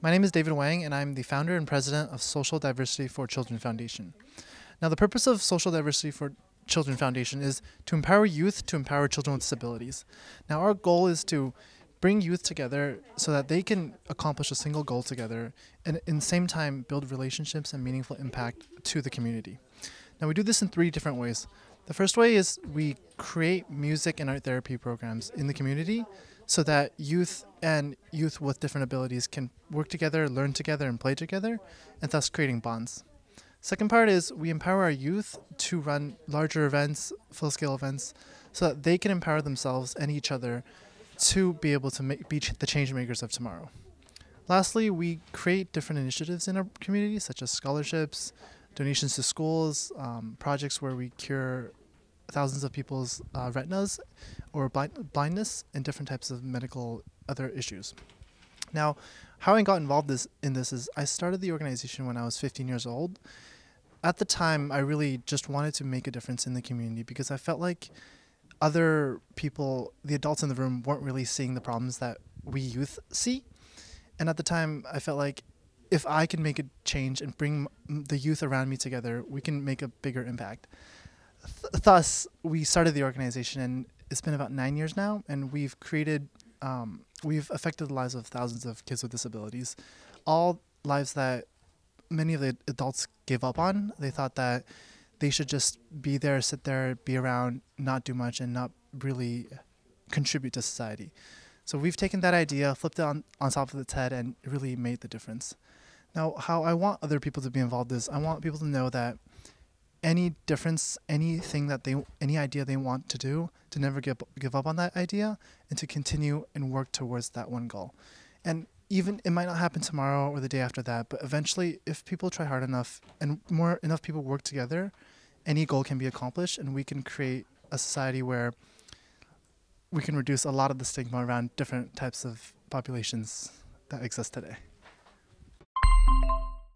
My name is David Wang, and I'm the founder and president of Social Diversity for Children Foundation. Now, the purpose of Social Diversity for Children Foundation is to empower youth to empower children with disabilities. Now, our goal is to bring youth together so that they can accomplish a single goal together and in the same time build relationships and meaningful impact to the community. Now, we do this in three different ways. The first way is we create music and art therapy programs in the community so that youth and youth with different abilities can work together, learn together, and play together, and thus creating bonds. Second part is we empower our youth to run larger events, full scale events, so that they can empower themselves and each other to be able to make, be the change makers of tomorrow. Lastly, we create different initiatives in our community, such as scholarships, donations to schools, um, projects where we cure thousands of people's uh, retinas or blind, blindness and different types of medical other issues. Now, how I got involved this, in this is I started the organization when I was 15 years old. At the time, I really just wanted to make a difference in the community because I felt like other people, the adults in the room, weren't really seeing the problems that we youth see. And at the time, I felt like if I can make a change and bring the youth around me together, we can make a bigger impact. Th- thus, we started the organization, and it's been about nine years now, and we've created, um, we've affected the lives of thousands of kids with disabilities, all lives that many of the adults gave up on. They thought that they should just be there, sit there, be around, not do much, and not really contribute to society. So we've taken that idea, flipped it on, on top of its head, and really made the difference. Now, how I want other people to be involved is I want people to know that any difference, anything that they, any idea they want to do, to never give give up on that idea, and to continue and work towards that one goal. And even it might not happen tomorrow or the day after that, but eventually, if people try hard enough and more enough people work together, any goal can be accomplished, and we can create a society where we can reduce a lot of the stigma around different types of populations that exist today.